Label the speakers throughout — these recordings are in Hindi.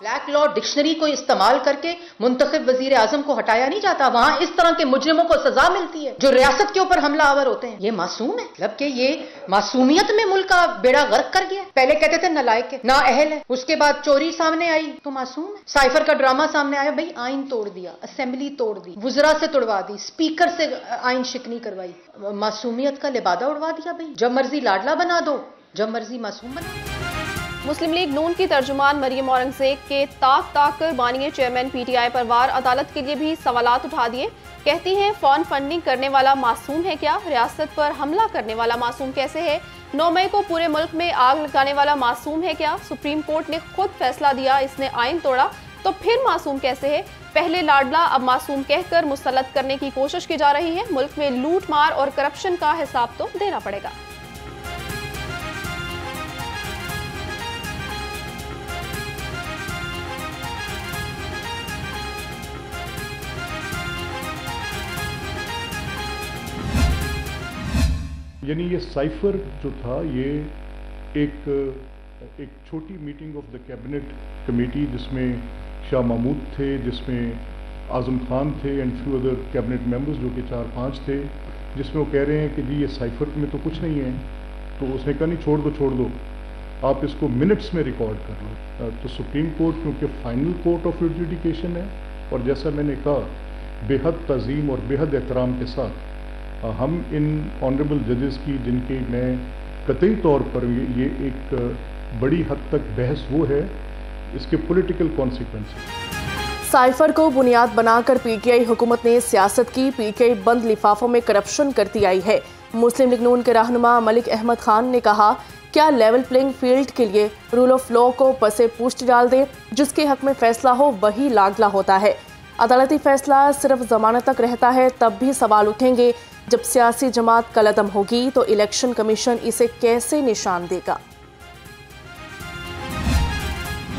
Speaker 1: ब्लैक लॉ डिक्शनरी को इस्तेमाल करके मुंतखब वज़ीर आज़म को हटाया नहीं जाता? वहाँ इस तरह के मुजरिमों को सजा मिलती है, जो रियासत के ऊपर हमला आवर होते हैं। ये मासूम है मतलब कि ये मासूमियत में मुल्क का बेड़ा गर्क कर गया पहले कहते थे नलायक है, ना अहल है। उसके बाद चोरी सामने आई तो मासूम है। साइफर का ड्रामा सामने आया, भाई, आइन तोड़ दिया, असेंबली तोड़ दी गुजरा से तोड़वा दी, स्पीकर से आइन शिकनी करवाई, मासूमियत का लिबादा उड़वा दिया भाई। जब मर्ज़ी लाडला बना दो, जब मर्ज़ी मासूम बना दो।
Speaker 2: मुस्लिम लीग नून की तर्जुमान मरियम औरंगज़ेब के ताक ताक कर मानिए चेयरमैन पीटीआई पर वार अदालत के लिए भी सवालात उठा दिए। कहती हैं, फॉर्न फंडिंग करने वाला मासूम है क्या? रियासत पर हमला करने वाला मासूम कैसे है? नौ मई को पूरे मुल्क में आग लगाने वाला मासूम है क्या? सुप्रीम कोर्ट ने खुद फैसला दिया, इसने आइन तोड़ा तो फिर मासूम कैसे है? पहले लाडला, अब मासूम कहकर मुसलत करने की कोशिश की जा रही है। मुल्क में लूट मार और करप्शन का हिसाब तो देना पड़ेगा।
Speaker 3: यानी ये साइफर जो था, ये एक एक छोटी meeting of the cabinet committee जिसमें शाह महमूद थे, जिसमें आज़म खान थे and few other cabinet members जो कि चार पाँच थे, जिसमें वो कह रहे हैं कि जी ये साइफर में तो कुछ नहीं है तो उसने कहा, नहीं, छोड़ दो छोड़ दो। आप इसको मिनट्स में रिकॉर्ड कर लो। तो सुप्रीम कोर्ट, क्योंकि फाइनल कोर्ट ऑफ़ एजुडिकेशन है, और जैसा मैंने कहा, बेहद तज़ीम और बेहद एहतराम के साथ हम इन ऑनरेबल जजेस की, जिनके मैं कतई तौर पर ये एक बड़ी हद तक बहस वो है, इसके पॉलिटिकल कॉन्सिक्वेंस
Speaker 4: साइफर को बुनियाद बनाकर पीटीआई हुकूमत ने सियासत की, पीटीआई बंद लिफाफों में करप्शन करती आई है। मुस्लिम लीग नून के रहनुमा मलिक अहमद खान ने कहा, क्या लेवल प्लेइंग फ़ील्ड के लिए रूल ऑफ़ लॉ को पसे पुष्ट डाल दे, जिसके हक में फैसला हो, वही लाडला होता है। अदालती फैसला सिर्फ़ जमानत तक रहता है, तब भी सवाल उठेंगे। जब सियासी जमात कलदम होगी तो इलेक्शन कमीशन इसे कैसे निशान देगा?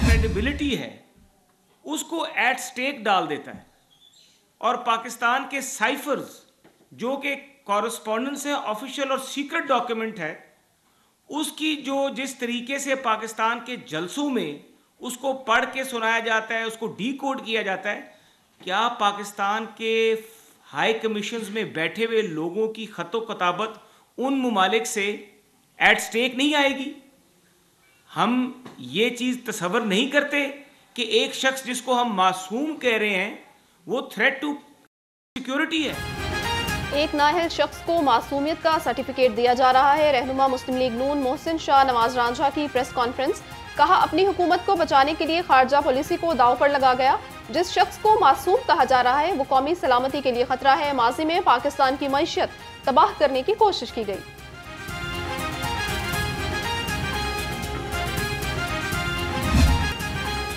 Speaker 5: क्रेडिबिलिटी है। उसको एट स्टेक डाल देता है। और पाकिस्तान के साइफर्स जो कि कॉरस्पॉन्डेंस है ऑफिशियल और सीक्रेट डॉक्यूमेंट है, उसकी जो जिस तरीके से पाकिस्तान के जलसों में उसको पढ़ के सुनाया जाता है, उसको डी कोड किया जाता है क्या पाकिस्तान के हाई कमीशन में बैठे हुए लोगों की खतो कताबत उन ममालिक से एट स्टेक नहीं आएगी? हम ये चीज़ तस्वर नहीं करते कि एक शख्स जिसको हम मासूम कह रहे हैं, वो थ्रेट टू सिक्योरिटी है।
Speaker 2: एक नाहल शख्स को मासूमियत का सर्टिफिकेट दिया जा रहा है। रहनुमा मुस्लिम लीग नून मोहसिन शाह नवाज़ रांझा की प्रेस कॉन्फ्रेंस कहा, अपनी हुकूमत को बचाने के लिए खारजा पॉलिसी को दाव पर लगा गया। जिस शख्स को मासूम कहा जा रहा है, वो कौमी सलामती के लिए खतरा है। माजी में पाकिस्तान की मीशत तबाह करने की कोशिश की गई।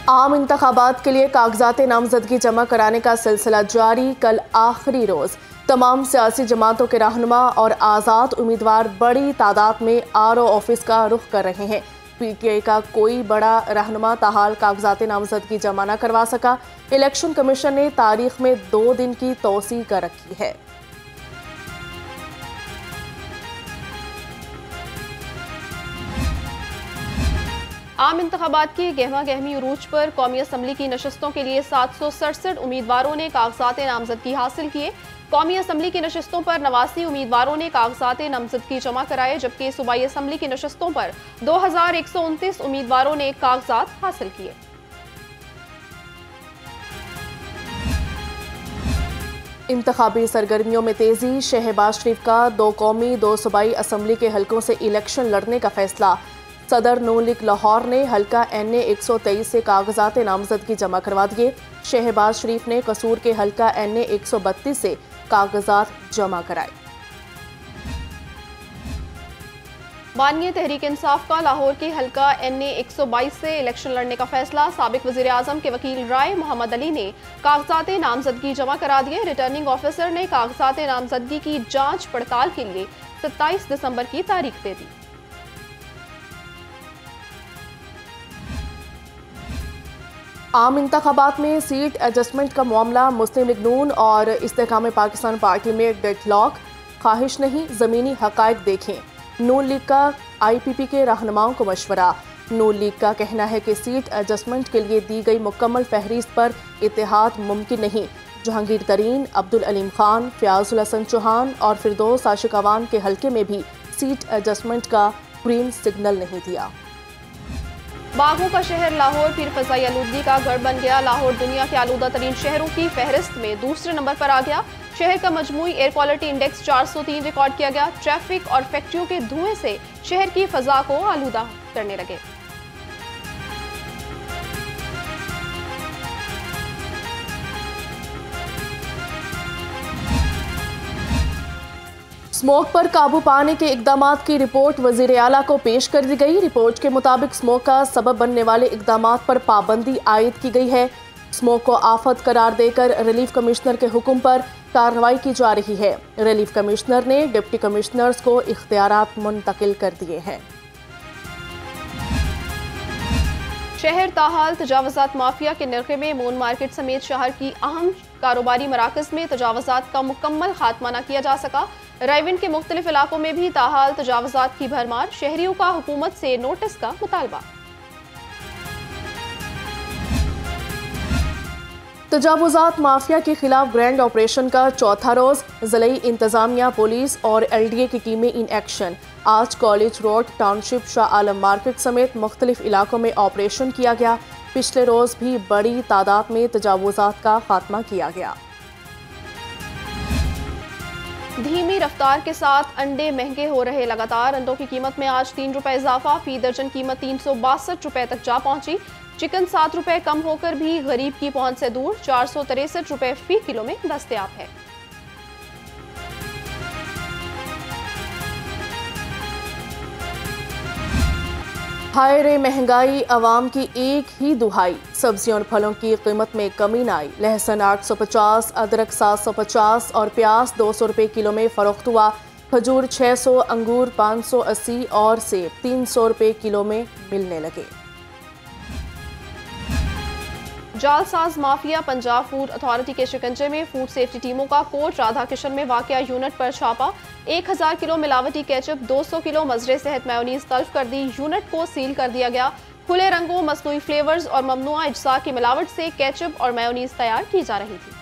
Speaker 4: आम इंतबात के लिए कागजात नामजदगी जमा कराने का सिलसिला जारी कल आखिरी रोज़। तमाम सियासी जमातों के रहनुमा और आज़ाद उम्मीदवार बड़ी तादाद में आर ओ ऑफ़िस का रुख कर रहे हैं। पीटीआई का कोई बड़ा रहनुमा ताहाल कागजात नामजदगी जमा न करवा सका। इलेक्शन कमीशन ने तारीख में दो दिन की तोसी कर रखी है।
Speaker 2: आम इंतबात की गहमा गहमी उरूज पर कौमी असम्बली की नशस्तों के लिए सात सौ सड़सठ उम्मीदवारों ने कागजात नामजदगी हासिल किए कौमी असम्बली की नशस्तों पर नवासी उम्मीदवारों ने कागजात नामजदगी जमा कराए, जबकि सूबाई असम्बली की नशस्तों पर दो हज़ार एक सौ उनतीस उम्मीदवारों ने कागजात हासिल किए।
Speaker 4: इंतबी सरगर्मियों में तेज़ी, शहबाज शरीफ का दो कौमी, दो सूबाई असम्बली के हलकों से इलेक्शन लड़ने का फैसला। सदर नून लीग लाहौर ने हल्का एन ए एक सौ तेईस से कागजात नामजदगी जमा करवा दिए। शहबाज शरीफ ने कसूर के हल्का एन ए एक सौ बत्तीस से कागजात जमा कराए।
Speaker 2: माननीय तहरीक इंसाफ का लाहौर के हल्का एन ए एक सौ बाईस से इलेक्शन लड़ने का फैसला, सबक वज़ीर अजम के वकील राय मोहम्मद अली ने कागजात नामजदगी जमा करा दिए। रिटर्निंग ऑफिसर ने कागजात नामजदगी की जाँच पड़ताल के लिए 27 दिसंबर की तारीख दे दी।
Speaker 4: आम इंतबात में सीट एडजस्टमेंट का मामला, मुस्लिम लीग नून और इसकाम पाकिस्तान पार्टी में डेड लॉक ख्वाहिश नहीं, ज़मीनी हकायक देखें। नून लीग का आईपीपी के रहनुमाओं को मशवरा। नून लीग का कहना है कि सीट एडजस्टमेंट के लिए दी गई मुकम्मल फहरिस्त पर इतिहाद मुमकिन नहीं। जहांगीर तरीन, अब्दुल अलीम खान, फ्याजुल हसन चौहान और फिरदोस आशिक अवान के हल्के में भी सीट एडजस्टमेंट का ग्रीन सिग्नल नहीं दिया।
Speaker 2: बागों का शहर लाहौर, फिर फजाई आलूदगी का घर बन गया। लाहौर दुनिया के आलूदा तरीन शहरों की फहरिस्त में दूसरे नंबर पर आ गया। शहर का मजमू एयर क्वालिटी इंडेक्स 403 रिकॉर्ड किया गया। ट्रैफ़िक और फैक्ट्रियों के धुएँ से शहर की फजा को आलूदा करने लगे।
Speaker 4: स्मोक पर काबू पाने के इकदाम की रिपोर्ट वज़ीर अला को पेश कर दी गई। रिपोर्ट के मुताबिक स्मोक का सबब बनने वाले इकदाम पर पाबंदी आयद की गई है। स्मोक को आफत करार देकर रिलीफ कमिश्नर के हुक्म पर कार्रवाई की जा रही है। रिलीफ कमिश्नर ने डिप्टी कमिश्नर्स को इख्तियार मुंतकिल कर दिए हैं।
Speaker 2: शहर ताहाल तजावजात माफिया के नरखे में मून मार्केट समेत शहर की अहम कारोबारी मराकज में तजावजात का मुकम्मल खात्मा न किया जा सका। रायविन के मुख्तलिफ़ इलाकों में भी ताहाल, तजावजात की भरमार, शहरियों का हुकूमत से नोटिस का मुतालबा।
Speaker 4: तजावजात माफिया के खिलाफ ग्रैंड ऑपरेशन का चौथा रोज ज़िले इंतजामिया पुलिस और एलडीए की टीमें इन एक्शन। आज college road, township, Shah Alam market समेत मुख्तलिफ़ इलाकों में ऑपरेशन किया गया। पिछले रोज भी बड़ी तादाद में तजावजात का खात्मा किया गया।
Speaker 2: धीमी रफ्तार के साथ अंडे महँगे हो रहे लगातार। अंडों की कीमत में आज तीन रुपए इजाफा, फ़ी दर्जन कीमत तीन सौ बासठ रुपए तक जा पहुँची। चिकन सात रुपए कम होकर भी गरीब की पहुँच से दूर, चार सौ तिरसठ रुपए फ़ी किलो में दस्तियाब है।
Speaker 4: हाय रे महँगाई आवाम की एक ही दुहाई। सब्जियों और फलों की कीमत में कमी न आई लहसुन 850, अदरक 750 और प्याज दो सौ रुपये किलो में फरोख्त हुआ। खजूर 600, अंगूर 580 और सेब तीन सौ रुपये किलो में मिलने लगे।
Speaker 2: जालसाज माफिया पंजाब फ़ूड अथॉरिटी के शिकंजे में फ़ूड सेफ्टी टीमों का कोट राधा किशन में वाक़ यूनिट पर छापा। एक हज़ार किलो मिलावटी केचप 200 किलो मजरे सेहत मेयोनीज तल्फ कर दी यूनिट को सील कर दिया गया। खुले रंगों मसनू फ्लेवर्स और ममनुआ अज्जा की मिलावट से केचप और मेयोनीज तैयार की जा रही थी।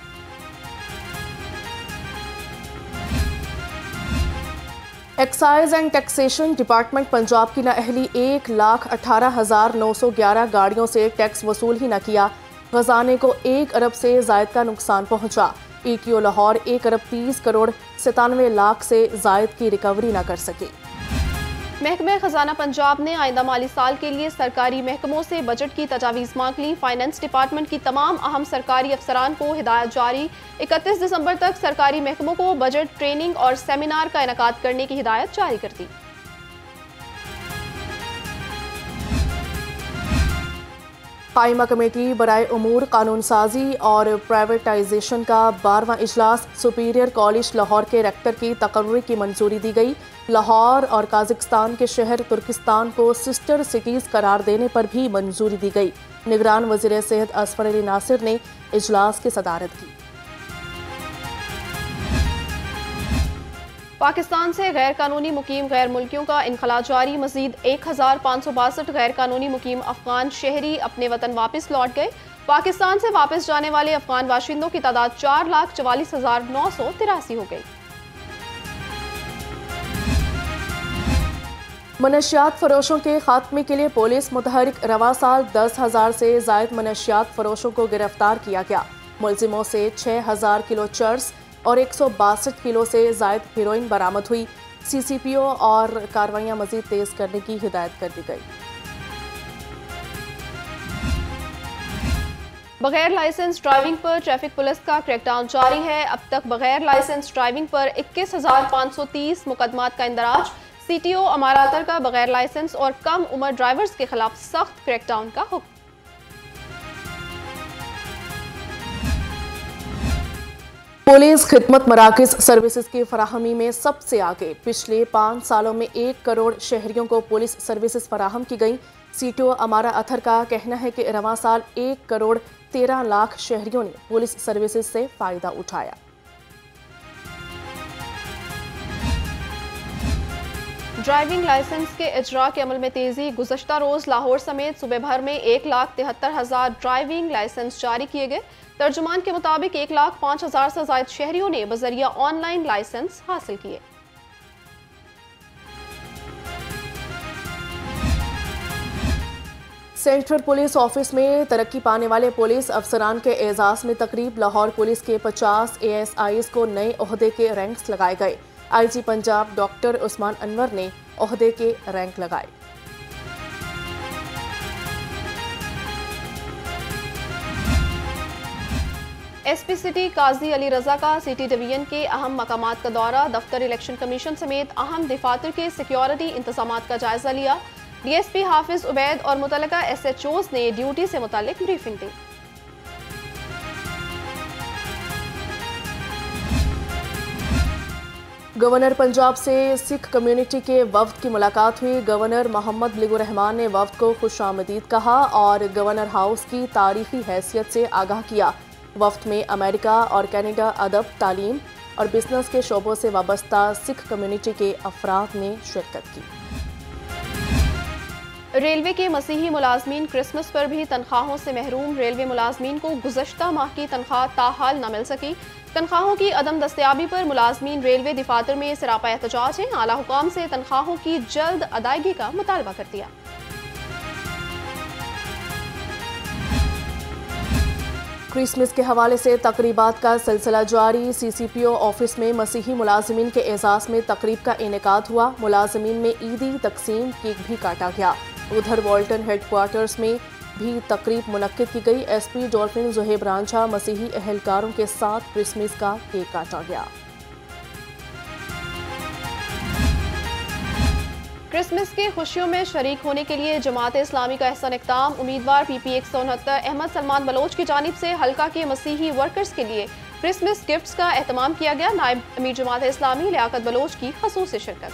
Speaker 4: Excise and taxation department Punjab की नाअहली एक लाख अठारह हज़ार नौ सौ ग्यारह गाड़ियों से टैक्स वसूल ही न किया। खजाने को एक अरब से जायद का नुकसान पहुँचा क्यू लाहौर एक अरब तीस करोड़ सतानवे लाख से जायद की रिकवरी न कर सके
Speaker 2: महकमे खजाना पंजाब ने आइंदा माली साल के लिए सरकारी महकमों से बजट की तजावीज़ मांग ली फाइनेंस डिपार्टमेंट की तमाम अहम सरकारी अफसरान को हिदायत जारी इकतीस दिसंबर तक सरकारी महकमों को बजट ट्रेनिंग और सेमिनार का इनका करने की हिदायत जारी कर दी
Speaker 4: कायमा कमेटी बरए अमूर कानून साजी और प्राइवेटाइजेशन का बारवा इजलास सुपीरियर कॉलेज लाहौर के रेक्टर की तकर्री की मंजूरी दी गई। लाहौर और काजिकस्तान के शहर तुर्किस्तान को सिस्टर सिटीज़ करार देने पर भी मंजूरी दी गई। निगरान वज़ीर सेहत असफर अली नासिर ने इजलास की सदारत की।
Speaker 2: पाकिस्तान से गैर कानूनी मुकीम गैर मुल्कियों का इनखला जारी। मजीद एक हज़ार पाँच सौ बासठ गैर कानूनी मुकीम अफगान शहरी अपने वतन वापस लौट गए। पाकिस्तान से वापस जाने वाले अफगान बाशिंदों की तादाद चार लाख चवालीस हज़ार नौ सौ तिरासी हो गई।
Speaker 4: मनशियात फरोशों के खात्मे के लिए पुलिस मुतहरिक रवा साल दस हज़ार से जायद मनशियात फरोशों को गिरफ़्तार किया गया। मुलजिमों से छः हज़ार किलो चर्स और एक सौ बासठ किलो से जायद हीरोइन बरामद हुई। सीसीपीओ और कार्रवाइयाँ मजीद तेज करने की हिदायत कर दी गई।
Speaker 2: बगैर लाइसेंस ड्राइविंग पर ट्रैफ़िक पुलिस का क्रैकडाउन जारी है। अब तक बगैर लाइसेंस ड्राइविंग पर 21,530 मुकदमात का इंदराज। सीटीओ अमारातर का बगैर लाइसेंस और कम उम्र ड्राइवर्स के खिलाफ सख्त क्रैकडाउन का हुक्म।
Speaker 4: पुलिस खिदमत मराकज सर्विसेज़ की फराहमी में सबसे आगे। पिछले पाँच सालों में एक करोड़ शहरियों को पुलिस सर्विसेज़ फराहम की गई। सीटो अमारा अथर का कहना है कि रवा साल एक करोड़ तेरह लाख शहरियों ने पुलिस सर्विसेज़ से फ़ायदा उठाया।
Speaker 2: ड्राइविंग लाइसेंस के इजरा के अमल में तेज़ी। गुजशत रोज लाहौर समेत सुबह भर में एक लाख तिहत्तर हज़ार ड्राइविंग लाइसेंस जारी किए गए। तर्जुमान के मुताबिक एक लाख पाँच हज़ार से जायद शहरियों ने बजरिया ऑनलाइन लाइसेंस हासिल किए।
Speaker 4: सेंट्रल पुलिस ऑफ़िस में तरक्की पाने वाले पुलिस अफसरान के एजाज में तकरीब लाहौर पुलिस के 50 एएसआईज को नए अहदे के रैंक्स लगाए गए। आईजी पंजाब डॉक्टर उस्मान अनवर ने अहदे के रैंक लगाए।
Speaker 2: एसपी सिटी काजी अली रजा का सिटी डिवीज़न के अहम मकाम का दौरा, दफ्तर इलेक्शन कमीशन समेत अहम दफातर के सिक्योरिटी इंतज़ाम का जायजा लिया। डीएसपी हाफिज उबैद और मुतल एस एच ओज ने ड्यूटी से मुतल ब्रीफिंग दी।
Speaker 4: गवर्नर पंजाब से सिख कम्युनिटी के वफ्द की मुलाकात हुई। गवर्नर मोहम्मद लिगुर रहमान ने वफ्द को खुश आमदीद कहा और गवर्नर हाउस की तारीखी हैसियत से आगाह किया। वफ्द में अमेरिका और कनाडा अदब, तालीम और बिज़नेस के शोबों से वाबस्ता सिख कम्युनिटी के अफराद ने शिरकत की।
Speaker 2: रेलवे के मसीही मुलाजमीन क्रिसमस पर भी तनख्वाहों से महरूम। रेलवे मुलाजमीन को गुजशत माह की तनख्वाह ताहाल न मिल सकी। तनख्वाहों की अदम दस्तियाबी पर मुलाजमीन रेलवे दिफातर में सरापा एहतजाज है। आला हुकाम से तनख्वाहों की जल्द अदायगी का मुतालबा कर दिया।
Speaker 4: क्रिसमस के हवाले से तकरीबात का सिलसिला जारी। सी सी पी ओ ऑफ़िस में मसीही मुलाजमीन के एजाज में तकरीब का इनका हुआ। मुलाजमीन में ईदी तकसीम केक भी काटा गया। उधर वॉल्टन हेडक्वार्टर्स में भी तकरीब मुनद की गई। S P Dolphin Zuhaib Ranjha मसीही अहलकारों के साथ क्रिसमस का केक काटा गया।
Speaker 2: क्रिसमस की खुशियों में शरीक होने के लिए जमात इस्लामी का एहसन इकदाम। उम्मीदवार पी पी एक सौ उनहत्तर अहमद सलमान बलोच की जानब से हल्का के मसीही वर्कर्स के लिए क्रिसमस गिफ्ट्स का अहतमाम किया गया। नायब अमीर जमात इस्लामी लियाकत बलोच की खसूस शिरकत।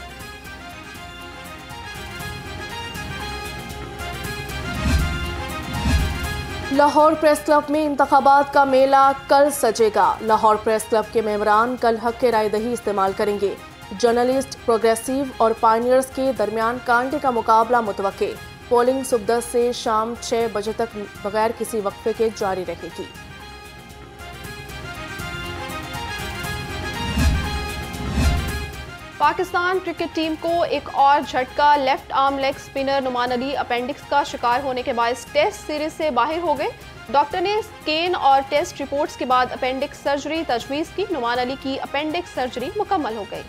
Speaker 4: लाहौर प्रेस क्लब में इंतबात का मेला कल सजेगा। लाहौर प्रेस क्लब के मेम्बरान कल हक के राय दही इस्तेमाल करेंगे। जर्नलिस्ट, प्रोग्रेसिव और पाइनियर्स के दरमियान कांटे का मुकाबला मुतव पोलिंग सुबह से शाम छः बजे तक बगैर किसी वक्फे के जारी रहेगी।
Speaker 2: पाकिस्तान क्रिकेट टीम को एक और झटका, left arm leg spinner Noman Ali appendix का शिकार होने के बाद टेस्ट सीरीज़ से बाहर हो गए। डॉक्टर ने स्केन और टेस्ट रिपोर्ट्स के बाद अपेंडिक्स सर्जरी, तजवीज़ की। नुमान अली की अपेंडिक्स सर्जरी मुकम्मल हो गई।